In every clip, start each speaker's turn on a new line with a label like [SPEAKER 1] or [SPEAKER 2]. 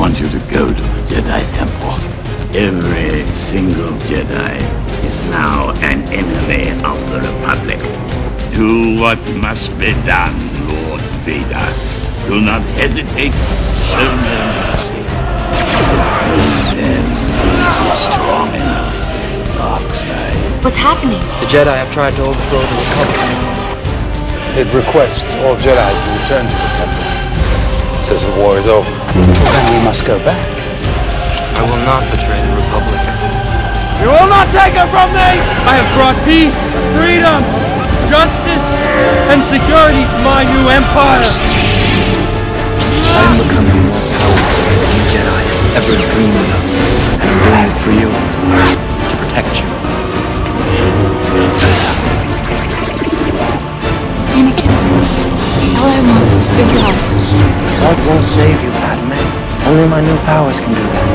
[SPEAKER 1] want you to go to the Jedi Temple. Every single Jedi is now an enemy of the Republic. Do what must be done, Lord Vader. Do not hesitate. Show no mercy. Then will you be strong enough, dark side.
[SPEAKER 2] What's happening?
[SPEAKER 3] The Jedi have tried to overthrow the Republic.
[SPEAKER 4] It requests all Jedi to return to the temple. It says the war is over.
[SPEAKER 3] Then we must go back. I will not betray the Republic.
[SPEAKER 5] You will not take her from me!
[SPEAKER 6] I have brought peace, freedom, justice, and security to my new empire.
[SPEAKER 3] I am becoming more powerful than any Jedi has ever dreamed of.
[SPEAKER 7] Only my new powers can do that.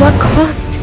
[SPEAKER 2] What cost?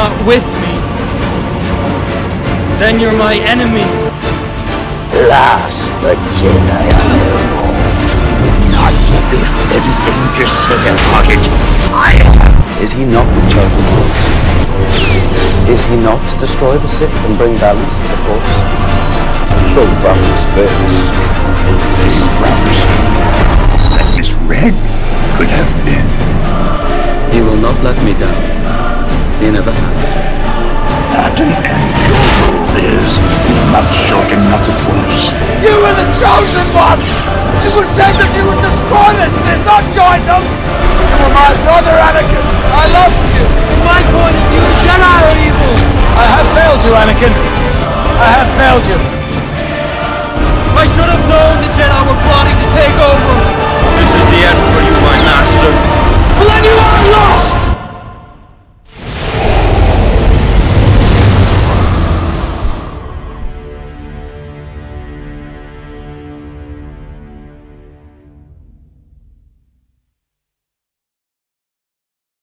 [SPEAKER 6] Not with me, then you're my enemy.
[SPEAKER 1] Last, the Jedi are no more. Not if anything to say about it. I am.
[SPEAKER 3] Is he not the chosen one? Is he not to destroy the Sith and bring balance to the Force?
[SPEAKER 4] So the prophecy says.
[SPEAKER 1] The prophecy that misread could have been.
[SPEAKER 3] He will not let me down. He never
[SPEAKER 5] chosen one. You said that you would destroy this and not join them. For my brother Anakin, I love you.
[SPEAKER 6] From my point of view, Jedi are evil.
[SPEAKER 5] I have failed you, Anakin. I have failed you.
[SPEAKER 6] I should have known the Jedi were plotting to take over. This is the